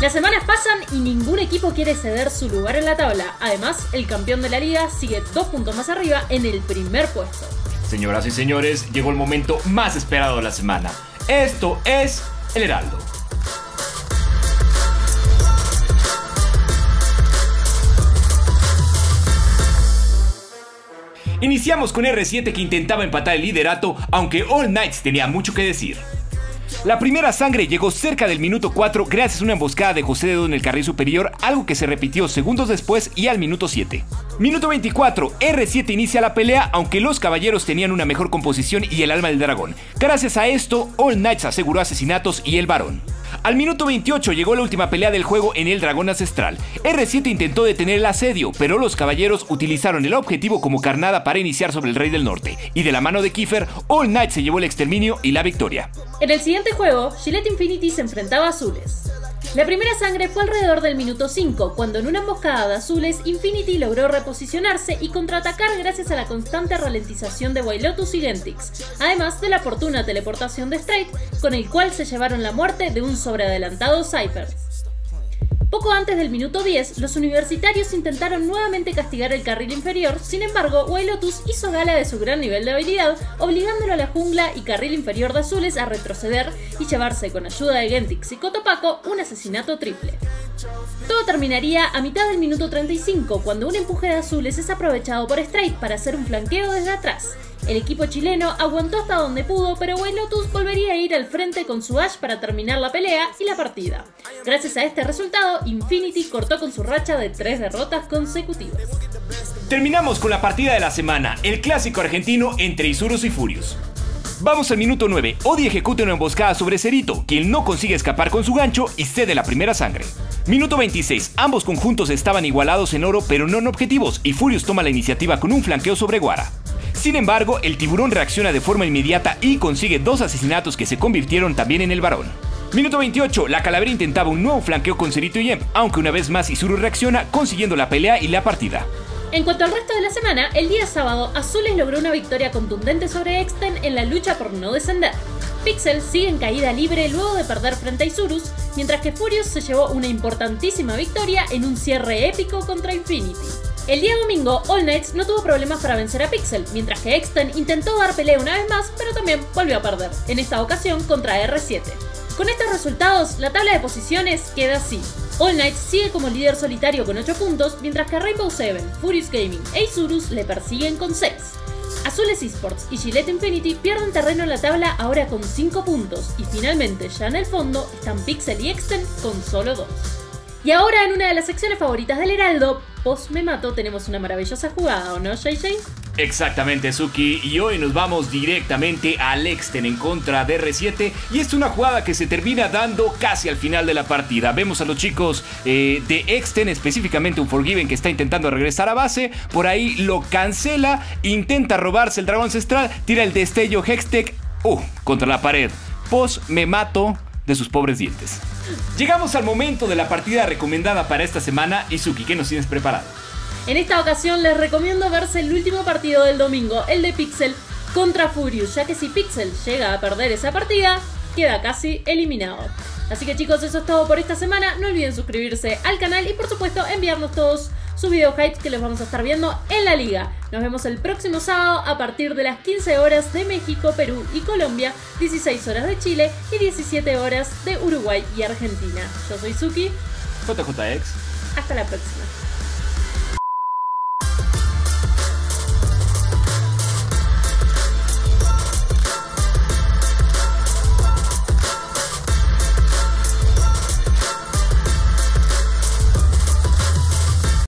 Las semanas pasan y ningún equipo quiere ceder su lugar en la tabla. Además, el campeón de la liga sigue dos puntos más arriba en el primer puesto. Señoras y señores, llegó el momento más esperado de la semana. Esto es El Heraldo. Iniciamos con R7 que intentaba empatar el liderato, aunque All Knights tenía mucho que decir. La primera sangre llegó cerca del minuto 4 gracias a una emboscada de José en el carril superior, algo que se repitió segundos después y al minuto 7. Minuto 24, R7 inicia la pelea aunque los caballeros tenían una mejor composición y el alma del dragón. Gracias a esto, All Knights aseguró asesinatos y el varón. Al minuto 28 llegó la última pelea del juego en el Dragón Ancestral. R7 intentó detener el asedio, pero los caballeros utilizaron el objetivo como carnada para iniciar sobre el Rey del Norte, y de la mano de Kiefer, All Knight se llevó el exterminio y la victoria. En el siguiente juego, Gillette Infinity se enfrentaba a Azules. La primera sangre fue alrededor del minuto 5, cuando en una emboscada de azules, Infinity logró reposicionarse y contraatacar gracias a la constante ralentización de Wailotus y Gentix, además de la oportuna teleportación de Straight, con el cual se llevaron la muerte de un sobreadelantado Cypher. Poco antes del minuto 10, los universitarios intentaron nuevamente castigar el carril inferior, sin embargo, Lotus hizo gala de su gran nivel de habilidad, obligándolo a la jungla y carril inferior de azules a retroceder y llevarse con ayuda de Gentix y Cotopaco un asesinato triple. Todo terminaría a mitad del minuto 35, cuando un empuje de azules es aprovechado por Straight para hacer un flanqueo desde atrás. El equipo chileno aguantó hasta donde pudo, pero White volvería a ir al frente con su Ash para terminar la pelea y la partida. Gracias a este resultado, Infinity cortó con su racha de tres derrotas consecutivas. Terminamos con la partida de la semana, el clásico argentino entre Isurus y Furious. Vamos al minuto 9. Odi ejecuta una emboscada sobre Cerito, quien no consigue escapar con su gancho y cede la primera sangre. Minuto 26. Ambos conjuntos estaban igualados en oro, pero no en objetivos, y Furious toma la iniciativa con un flanqueo sobre Guara. Sin embargo, el tiburón reacciona de forma inmediata y consigue dos asesinatos que se convirtieron también en el varón. Minuto 28. La calavera intentaba un nuevo flanqueo con Cerito y Yem, aunque una vez más Isuru reacciona, consiguiendo la pelea y la partida. En cuanto al resto de la semana, el día sábado, Azules logró una victoria contundente sobre Exten en la lucha por no descender. Pixel sigue en caída libre luego de perder frente a Isurus, mientras que Furious se llevó una importantísima victoria en un cierre épico contra Infinity. El día domingo, All Knights no tuvo problemas para vencer a Pixel, mientras que Exten intentó dar pelea una vez más, pero también volvió a perder, en esta ocasión contra R7. Con estos resultados, la tabla de posiciones queda así. All Knight sigue como líder solitario con 8 puntos, mientras que Rainbow Seven, Furious Gaming e Isurus le persiguen con 6. Azules Esports y Gillette Infinity pierden terreno en la tabla ahora con 5 puntos, y finalmente ya en el fondo están Pixel y Exten con solo 2. Y ahora en una de las secciones favoritas del Heraldo, Post Me Mato, tenemos una maravillosa jugada, ¿o no, JJ? Exactamente, Suki. Y hoy nos vamos directamente al Exten en contra de R7. Y es una jugada que se termina dando casi al final de la partida. Vemos a los chicos eh, de Exten, específicamente un Forgiven que está intentando regresar a base. Por ahí lo cancela, intenta robarse el dragón ancestral, tira el destello Hextech. Uh, contra la pared. Pos me mato de sus pobres dientes. Llegamos al momento de la partida recomendada para esta semana. Izuki, ¿qué nos tienes preparado? En esta ocasión les recomiendo verse el último partido del domingo, el de Pixel contra Furious, ya que si Pixel llega a perder esa partida, queda casi eliminado. Así que chicos, eso es todo por esta semana. No olviden suscribirse al canal y por supuesto enviarnos todos sus video hypes que les vamos a estar viendo en la liga. Nos vemos el próximo sábado a partir de las 15 horas de México, Perú y Colombia, 16 horas de Chile y 17 horas de Uruguay y Argentina. Yo soy Suki. JJX. Hasta la próxima.